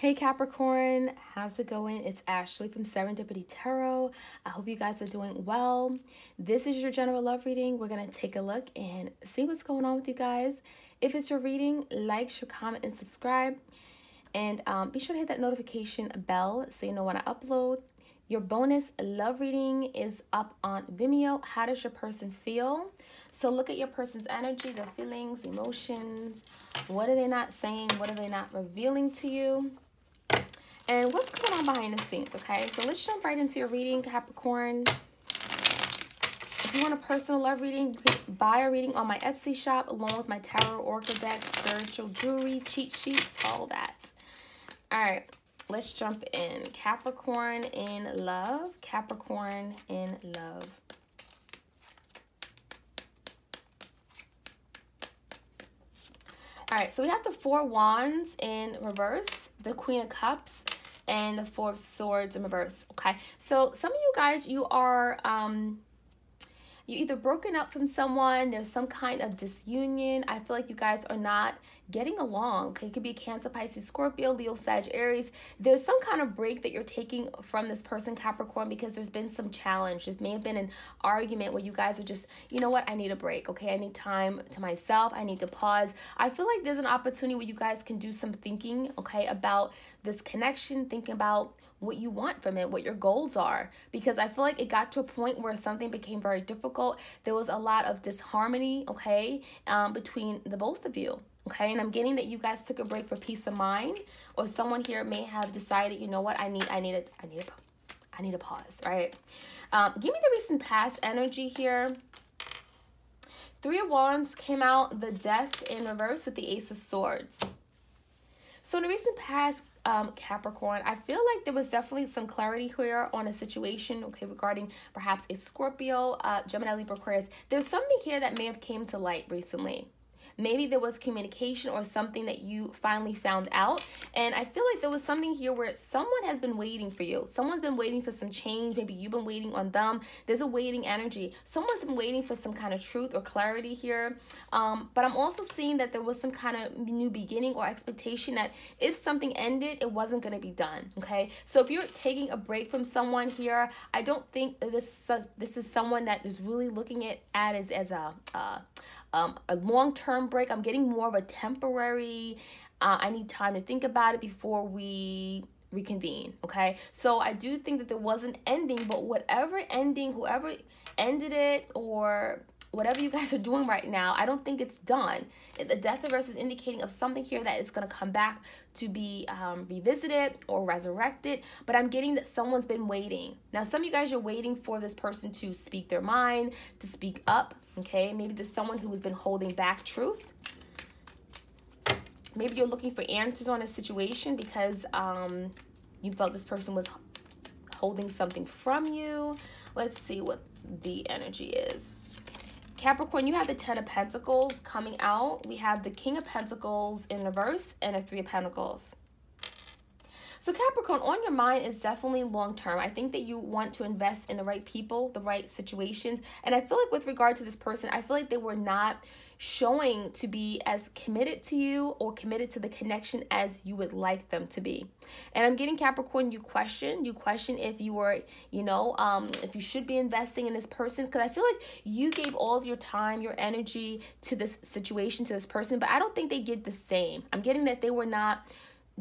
Hey Capricorn, how's it going? It's Ashley from Serendipity Tarot. I hope you guys are doing well. This is your general love reading. We're going to take a look and see what's going on with you guys. If it's your reading, like, share, comment, and subscribe. And um, be sure to hit that notification bell so you know when I upload. Your bonus love reading is up on Vimeo. How does your person feel? So look at your person's energy, their feelings, emotions. What are they not saying? What are they not revealing to you? And what's going on behind the scenes, okay? So let's jump right into your reading, Capricorn. If you want a personal love reading, you can buy a reading on my Etsy shop along with my tarot oracle deck, spiritual jewelry, cheat sheets, all that. All right, let's jump in. Capricorn in love. Capricorn in love. All right, so we have the Four Wands in reverse, the Queen of Cups, and the Four of Swords in reverse. Okay, so some of you guys, you are um, you either broken up from someone, there's some kind of disunion. I feel like you guys are not getting along. Okay, it could be Cancer, Pisces, Scorpio, Leo, Sag, Aries. There's some kind of break that you're taking from this person, Capricorn, because there's been some challenge. There may have been an argument where you guys are just, you know what, I need a break. Okay, I need time to myself. I need to pause. I feel like there's an opportunity where you guys can do some thinking, okay, about this connection, thinking about what you want from it, what your goals are. Because I feel like it got to a point where something became very difficult. There was a lot of disharmony, okay, um, between the both of you. Okay, and I'm getting that you guys took a break for peace of mind, or someone here may have decided, you know what, I need, I need a, I need a, I need a pause, right? Um, give me the recent past energy here. Three of Wands came out the Death in reverse with the Ace of Swords. So in the recent past, um, Capricorn, I feel like there was definitely some clarity here on a situation, okay, regarding perhaps a Scorpio, uh, Gemini, Libra, Aquarius. There's something here that may have came to light recently Maybe there was communication or something that you finally found out. And I feel like there was something here where someone has been waiting for you. Someone's been waiting for some change. Maybe you've been waiting on them. There's a waiting energy. Someone's been waiting for some kind of truth or clarity here. Um, but I'm also seeing that there was some kind of new beginning or expectation that if something ended, it wasn't going to be done. Okay. So if you're taking a break from someone here, I don't think this, uh, this is someone that is really looking at, at as, as a, uh, um, a long-term break. I'm getting more of a temporary, uh, I need time to think about it before we reconvene, okay? So I do think that there was an ending, but whatever ending, whoever ended it or whatever you guys are doing right now, I don't think it's done. The death reverse is indicating of something here that is going to come back to be um, revisited or resurrected. But I'm getting that someone's been waiting. Now, some of you guys are waiting for this person to speak their mind, to speak up. Okay, maybe there's someone who has been holding back truth. Maybe you're looking for answers on a situation because um, you felt this person was holding something from you. Let's see what the energy is. Capricorn, you have the Ten of Pentacles coming out. We have the King of Pentacles in reverse and a Three of Pentacles. So Capricorn, on your mind is definitely long term. I think that you want to invest in the right people, the right situations. And I feel like with regard to this person, I feel like they were not showing to be as committed to you or committed to the connection as you would like them to be. And I'm getting Capricorn, you question, you question if you were, you know, um, if you should be investing in this person. Because I feel like you gave all of your time, your energy to this situation, to this person, but I don't think they get the same. I'm getting that they were not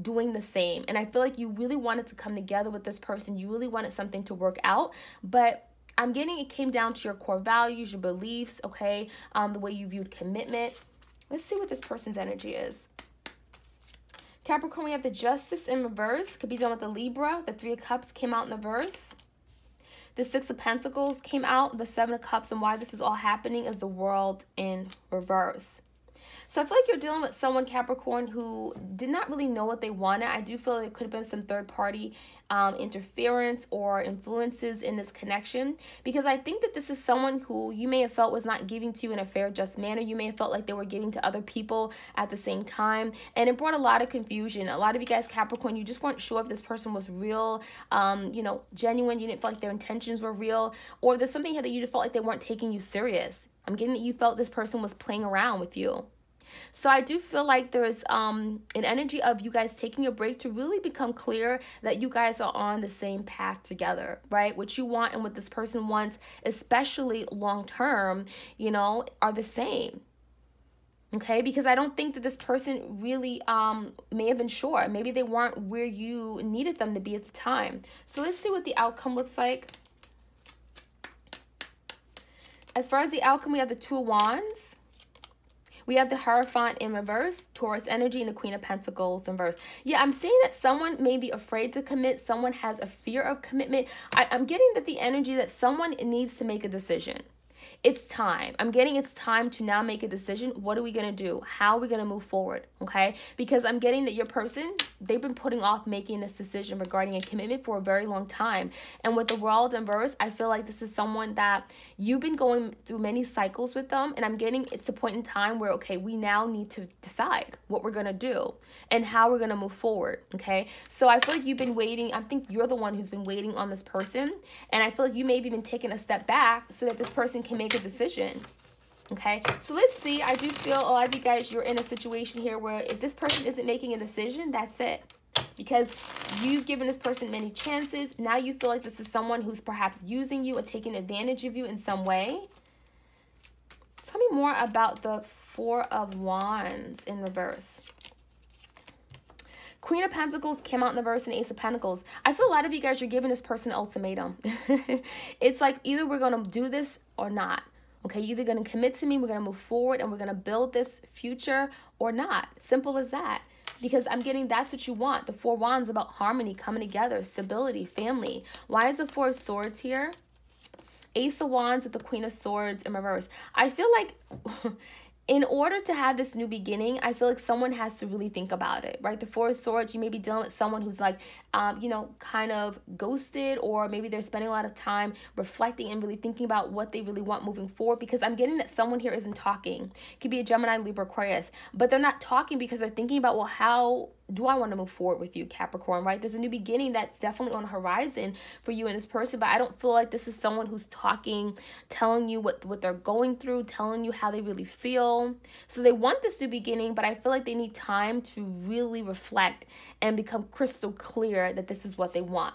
doing the same. And I feel like you really wanted to come together with this person. You really wanted something to work out, but I'm getting it came down to your core values, your beliefs, okay, um, the way you viewed commitment. Let's see what this person's energy is. Capricorn, we have the Justice in reverse. Could be done with the Libra. The Three of Cups came out in the verse. The Six of Pentacles came out. The Seven of Cups. And why this is all happening is the World in reverse. So I feel like you're dealing with someone, Capricorn, who did not really know what they wanted. I do feel like it could have been some third party um, interference or influences in this connection because I think that this is someone who you may have felt was not giving to you in a fair, just manner. You may have felt like they were giving to other people at the same time. And it brought a lot of confusion. A lot of you guys, Capricorn, you just weren't sure if this person was real, um, you know, genuine. You didn't feel like their intentions were real. Or there's something here that you felt like they weren't taking you serious. I'm getting that you felt this person was playing around with you. So I do feel like there's um an energy of you guys taking a break to really become clear that you guys are on the same path together, right? What you want and what this person wants, especially long term, you know, are the same okay? Because i don't think that this person really um may have been sure. Maybe they weren't where you needed them to be at the time. So let's see what the outcome looks like. As far as the outcome we have the two of wands we have the Hierophant in reverse, Taurus energy, and the Queen of Pentacles in reverse. Yeah, I'm saying that someone may be afraid to commit. Someone has a fear of commitment. I, I'm getting that the energy that someone needs to make a decision it's time. I'm getting it's time to now make a decision. What are we going to do? How are we going to move forward? Okay? Because I'm getting that your person, they've been putting off making this decision regarding a commitment for a very long time. And with the world in verse, I feel like this is someone that you've been going through many cycles with them. And I'm getting it's the point in time where, okay, we now need to decide what we're going to do and how we're going to move forward. Okay? So I feel like you've been waiting. I think you're the one who's been waiting on this person. And I feel like you may have even taken a step back so that this person can make a decision. Okay, so let's see. I do feel a lot of you guys, you're in a situation here where if this person isn't making a decision, that's it. Because you've given this person many chances. Now you feel like this is someone who's perhaps using you or taking advantage of you in some way. Tell me more about the Four of Wands in reverse. Queen of Pentacles came out in the verse and Ace of Pentacles. I feel a lot of you guys, you're giving this person ultimatum. it's like either we're going to do this or not. Okay, you're either going to commit to me, we're going to move forward, and we're going to build this future or not. Simple as that. Because I'm getting that's what you want. The Four Wands about harmony, coming together, stability, family. Why is the Four of Swords here? Ace of Wands with the Queen of Swords in reverse. I feel like in order to have this new beginning, I feel like someone has to really think about it, right? The Four of Swords, you may be dealing with someone who's like, um, you know, kind of ghosted, or maybe they're spending a lot of time reflecting and really thinking about what they really want moving forward. Because I'm getting that someone here isn't talking. It could be a Gemini, Libra, Aquarius, but they're not talking because they're thinking about, well, how do I want to move forward with you, Capricorn, right? There's a new beginning that's definitely on the horizon for you and this person, but I don't feel like this is someone who's talking, telling you what, what they're going through, telling you how they really feel. So they want this new beginning, but I feel like they need time to really reflect and become crystal clear that this is what they want.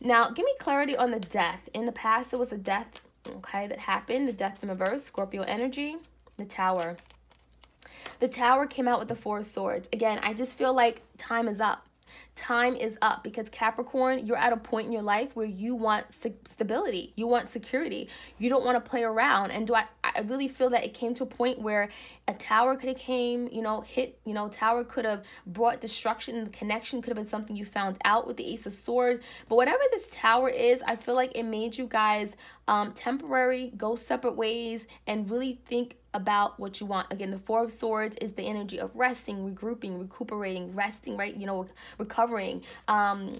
Now, give me clarity on the death. In the past, it was a death, okay, that happened, the death in reverse, Scorpio energy, the tower. The tower came out with the four of swords. Again, I just feel like time is up. Time is up because Capricorn, you're at a point in your life where you want stability. You want security. You don't want to play around. And do I I really feel that it came to a point where a tower could have came, you know, hit, you know, tower could have brought destruction and the connection could have been something you found out with the Ace of Swords. But whatever this tower is, I feel like it made you guys um temporary, go separate ways and really think about what you want. Again, the Four of Swords is the energy of resting, regrouping, recuperating, resting, right? You know, recovering, um,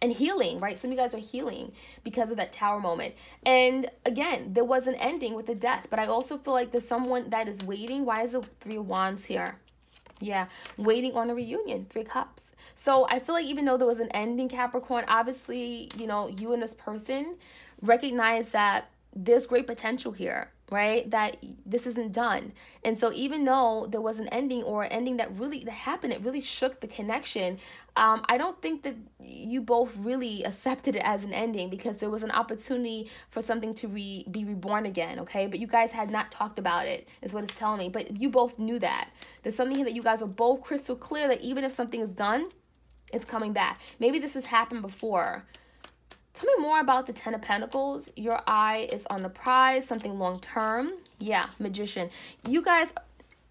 and healing, right? Some of you guys are healing because of that tower moment. And again, there was an ending with the death, but I also feel like there's someone that is waiting. Why is the Three of Wands here? Yeah, waiting on a reunion, three cups. So I feel like even though there was an ending, Capricorn, obviously, you know, you and this person recognize that there's great potential here right that this isn't done. And so even though there was an ending or an ending that really that happened it really shook the connection um, i don't think that you both really accepted it as an ending because there was an opportunity for something to re, be reborn again okay? But you guys had not talked about it is what it's telling me. But you both knew that. There's something here that you guys are both crystal clear that even if something is done it's coming back. Maybe this has happened before Tell me more about the Ten of Pentacles. Your eye is on the prize, something long term. Yeah, Magician. You guys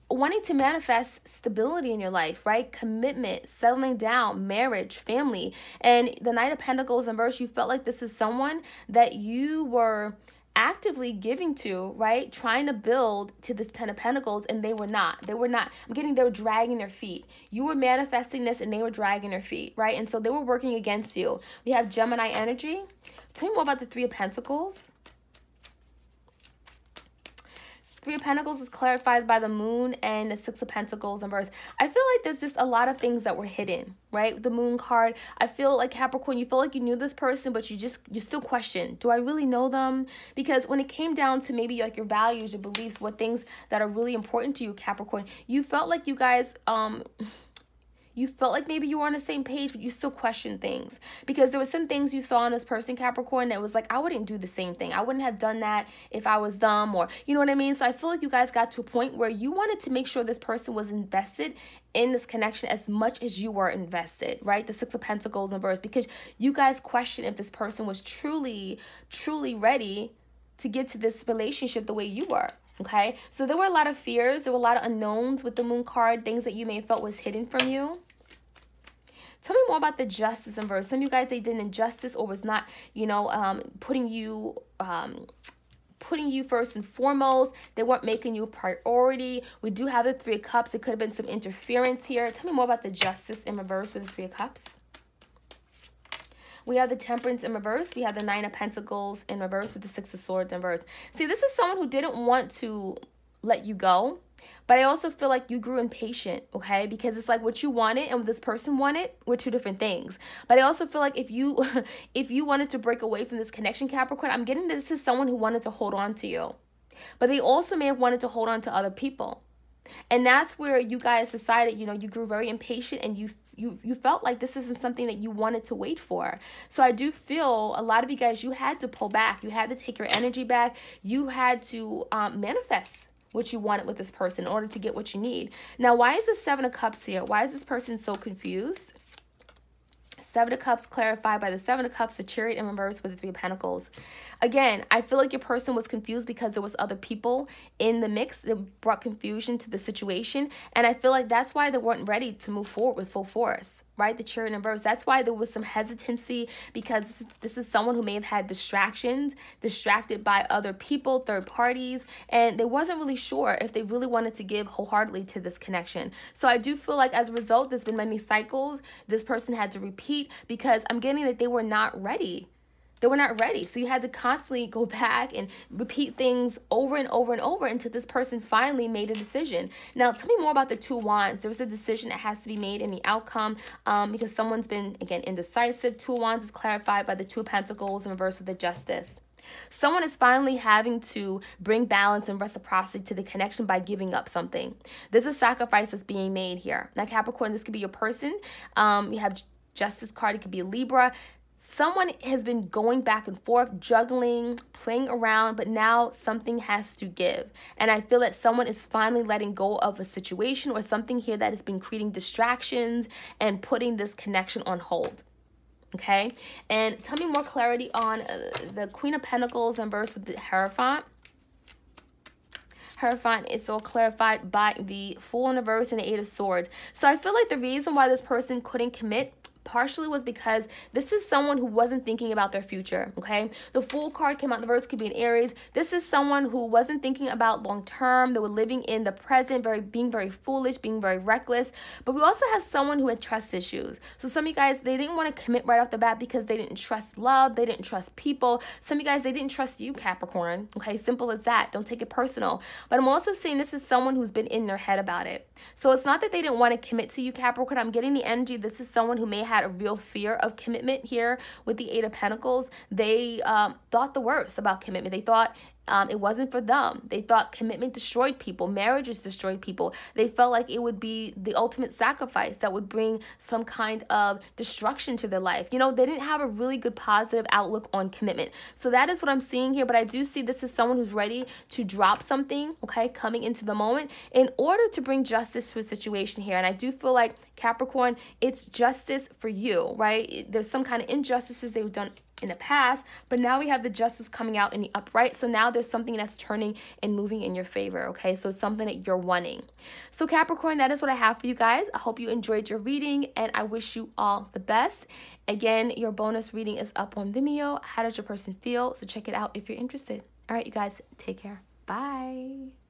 wanting to manifest stability in your life, right? Commitment, settling down, marriage, family. And the Knight of Pentacles in verse, you felt like this is someone that you were actively giving to, right? Trying to build to this Ten of Pentacles, and they were not. They were not. I'm getting they were dragging their feet. You were manifesting this, and they were dragging their feet, right? And so they were working against you. We have Gemini energy. Tell me more about the Three of Pentacles. Three of Pentacles is clarified by the Moon and the Six of Pentacles in reverse. I feel like there's just a lot of things that were hidden, right? The Moon card. I feel like Capricorn, you feel like you knew this person, but you just, you still question, do I really know them? Because when it came down to maybe like your values, your beliefs, what things that are really important to you, Capricorn, you felt like you guys, um, you felt like maybe you were on the same page, but you still question things because there were some things you saw in this person, Capricorn, that was like, I wouldn't do the same thing. I wouldn't have done that if I was them, or you know what I mean? So I feel like you guys got to a point where you wanted to make sure this person was invested in this connection as much as you were invested, right? The Six of Pentacles in verse, because you guys question if this person was truly, truly ready to get to this relationship the way you were. Okay, so there were a lot of fears, there were a lot of unknowns with the moon card, things that you may have felt was hidden from you. Tell me more about the justice in verse. Some of you guys, they did injustice or was not, you know, um, putting you, um, putting you first and foremost. They weren't making you a priority. We do have the Three of Cups. It could have been some interference here. Tell me more about the justice in reverse with the Three of Cups. We have the Temperance in reverse. We have the Nine of Pentacles in reverse with the Six of Swords in reverse. See, this is someone who didn't want to let you go. But I also feel like you grew impatient, okay? Because it's like what you wanted and what this person wanted were two different things. But I also feel like if you if you wanted to break away from this connection, Capricorn, I'm getting this is someone who wanted to hold on to you. But they also may have wanted to hold on to other people. And that's where you guys decided, you know, you grew very impatient and you you you felt like this isn't something that you wanted to wait for. So I do feel a lot of you guys you had to pull back. You had to take your energy back. You had to um, manifest what you wanted with this person in order to get what you need. Now, why is the Seven of Cups here? Why is this person so confused? Seven of Cups clarified by the Seven of Cups, the Chariot in reverse with the Three of Pentacles. Again, I feel like your person was confused because there was other people in the mix that brought confusion to the situation. And I feel like that's why they weren't ready to move forward with full force, right? The Chariot in reverse. That's why there was some hesitancy because this is, this is someone who may have had distractions, distracted by other people, third parties, and they wasn't really sure if they really wanted to give wholeheartedly to this connection. So I do feel like as a result, there's been many cycles. This person had to repeat because I'm getting that they were not ready they were not ready. So you had to constantly go back and repeat things over and over and over until this person finally made a decision. Now, tell me more about the two wands. There was a decision that has to be made in the outcome um, because someone's been, again, indecisive. Two wands is clarified by the two pentacles in reverse with the justice. Someone is finally having to bring balance and reciprocity to the connection by giving up something. There's a sacrifice that's being made here. Now, Capricorn, this could be your person. Um, you have Justice card. It could be a Libra someone has been going back and forth, juggling, playing around, but now something has to give. And I feel that someone is finally letting go of a situation or something here that has been creating distractions and putting this connection on hold. Okay, and tell me more clarity on uh, the Queen of Pentacles and verse with the Hierophant. Hierophant is all clarified by the Fool in the verse and the Eight of Swords. So I feel like the reason why this person couldn't commit partially was because this is someone who wasn't thinking about their future, okay? The Fool card came out, the verse could be an Aries. This is someone who wasn't thinking about long term. They were living in the present, very being very foolish, being very reckless. But we also have someone who had trust issues. So some of you guys, they didn't want to commit right off the bat because they didn't trust love, they didn't trust people. Some of you guys, they didn't trust you, Capricorn, okay? Simple as that. Don't take it personal. But I'm also saying this is someone who's been in their head about it. So it's not that they didn't want to commit to you, Capricorn. I'm getting the energy. This is someone who may had a real fear of commitment here with the Eight of Pentacles. They um, thought the worst about commitment. They thought um, it wasn't for them. They thought commitment destroyed people, marriages destroyed people. They felt like it would be the ultimate sacrifice that would bring some kind of destruction to their life. You know, they didn't have a really good positive outlook on commitment. So that is what I'm seeing here. But I do see this is someone who's ready to drop something, okay, coming into the moment in order to bring justice to a situation here. And I do feel like Capricorn, it's justice for you, right? There's some kind of injustices they've done in the past, but now we have the justice coming out in the upright. So now there's something that's turning and moving in your favor, okay? So it's something that you're wanting. So Capricorn, that is what I have for you guys. I hope you enjoyed your reading and I wish you all the best. Again, your bonus reading is up on Vimeo. How does your person feel? So check it out if you're interested. All right, you guys, take care. Bye.